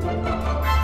Música